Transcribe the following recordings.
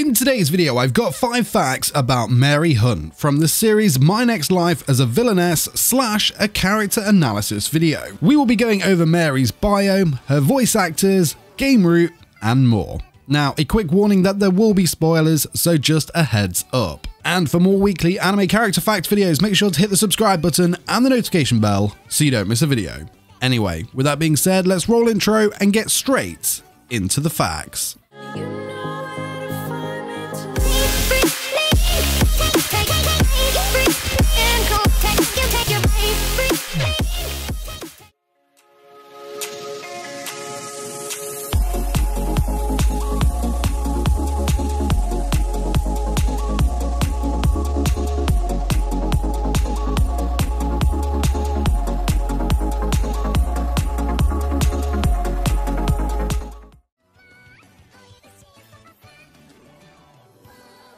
In today's video, I've got 5 facts about Mary Hunt from the series My Next Life as a Villainess slash a character analysis video. We will be going over Mary's biome, her voice actors, game route, and more. Now, a quick warning that there will be spoilers, so just a heads up. And for more weekly anime character fact videos, make sure to hit the subscribe button and the notification bell so you don't miss a video. Anyway, with that being said, let's roll intro and get straight into the facts.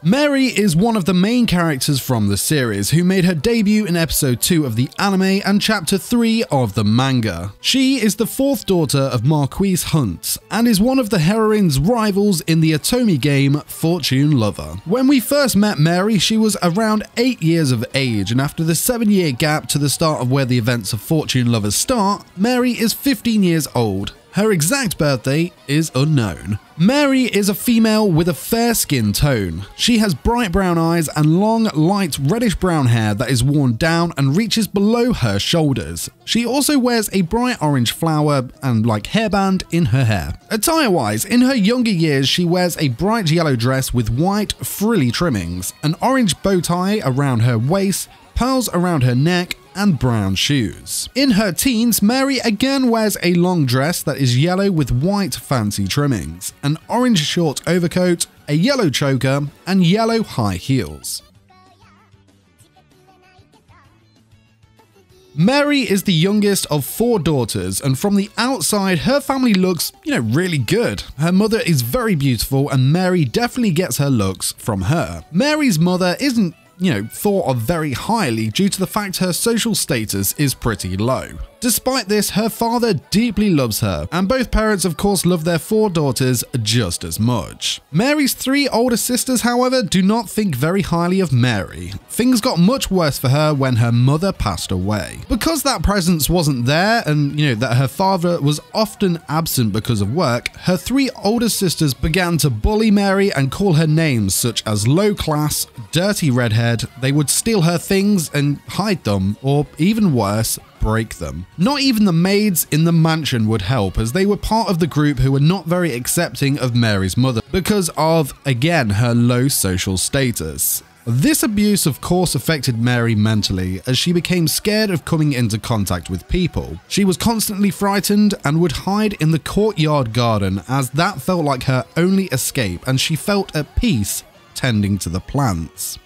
Mary is one of the main characters from the series who made her debut in episode 2 of the anime and chapter 3 of the manga. She is the fourth daughter of Marquise Hunt and is one of the heroine's rivals in the otome game Fortune Lover. When we first met Mary, she was around 8 years of age and after the 7 year gap to the start of where the events of Fortune Lover start, Mary is 15 years old her exact birthday is unknown. Mary is a female with a fair skin tone. She has bright brown eyes and long, light reddish brown hair that is worn down and reaches below her shoulders. She also wears a bright orange flower and like hairband in her hair. Attire wise, in her younger years, she wears a bright yellow dress with white frilly trimmings, an orange bow tie around her waist, pearls around her neck, and brown shoes. In her teens, Mary again wears a long dress that is yellow with white fancy trimmings, an orange short overcoat, a yellow choker, and yellow high heels. Mary is the youngest of four daughters, and from the outside, her family looks, you know, really good. Her mother is very beautiful, and Mary definitely gets her looks from her. Mary's mother isn't you know, thought of very highly due to the fact her social status is pretty low. Despite this, her father deeply loves her, and both parents of course love their four daughters just as much. Mary's three older sisters, however, do not think very highly of Mary. Things got much worse for her when her mother passed away. Because that presence wasn't there, and you know, that her father was often absent because of work, her three older sisters began to bully Mary and call her names such as low class, dirty redhead, they would steal her things and hide them, or even worse, break them. Not even the maids in the mansion would help as they were part of the group who were not very accepting of Mary's mother because of, again, her low social status. This abuse of course affected Mary mentally as she became scared of coming into contact with people. She was constantly frightened and would hide in the courtyard garden as that felt like her only escape and she felt at peace tending to the plants.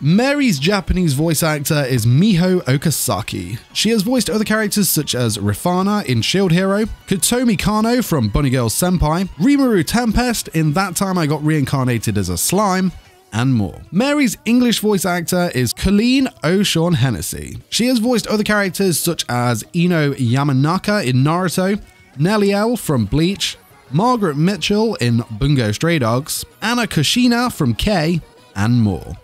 Mary's Japanese voice actor is Miho Okazaki. She has voiced other characters such as Rifana in Shield Hero, Kotomi Kano from Bunny Girl Senpai, Rimuru Tempest in That Time I Got Reincarnated as a Slime, and more. Mary's English voice actor is Colleen O'Shaughnessey. She has voiced other characters such as Ino Yamanaka in Naruto, Nelliel from Bleach, Margaret Mitchell in Bungo Stray Dogs, Anna Kushina from K, and more.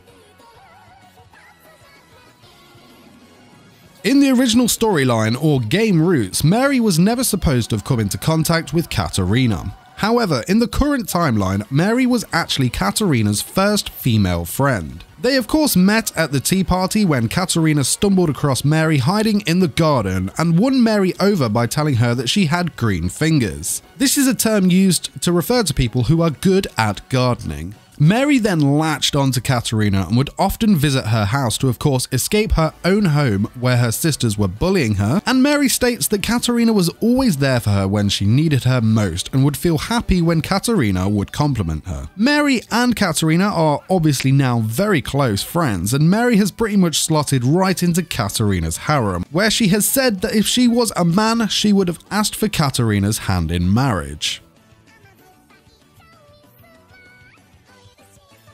In the original storyline or game routes, Mary was never supposed to have come into contact with Katarina. However, in the current timeline, Mary was actually Katarina's first female friend. They of course met at the tea party when Katarina stumbled across Mary hiding in the garden and won Mary over by telling her that she had green fingers. This is a term used to refer to people who are good at gardening. Mary then latched onto Katarina and would often visit her house to, of course, escape her own home where her sisters were bullying her. And Mary states that Katarina was always there for her when she needed her most and would feel happy when Katarina would compliment her. Mary and Katarina are obviously now very close friends, and Mary has pretty much slotted right into Katarina's harem, where she has said that if she was a man, she would have asked for Katarina's hand in marriage.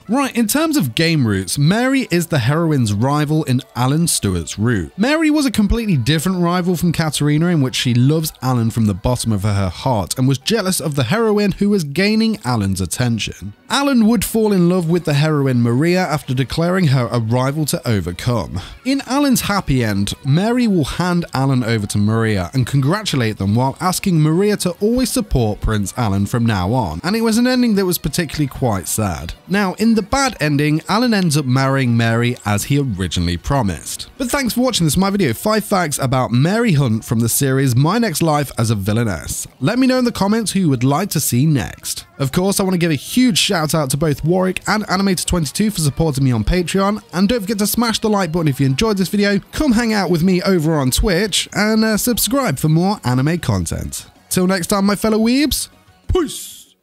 Right, in terms of game routes, Mary is the heroine's rival in Alan Stuart's route. Mary was a completely different rival from Katarina in which she loves Alan from the bottom of her heart and was jealous of the heroine who was gaining Alan's attention. Alan would fall in love with the heroine Maria after declaring her a rival to overcome. In Alan's happy end, Mary will hand Alan over to Maria and congratulate them while asking Maria to always support Prince Alan from now on, and it was an ending that was particularly quite sad. Now, in the bad ending, Alan ends up marrying Mary as he originally promised. But thanks for watching this my video 5 facts about Mary Hunt from the series My Next Life as a Villainess. Let me know in the comments who you would like to see next. Of course, I want to give a huge shout out to both Warwick and Animator22 for supporting me on Patreon, and don't forget to smash the like button if you enjoyed this video, come hang out with me over on Twitch, and uh, subscribe for more anime content. Till next time, my fellow weebs, peace!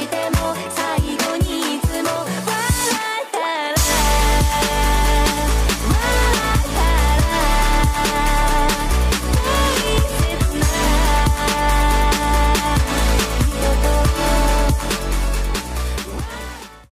si te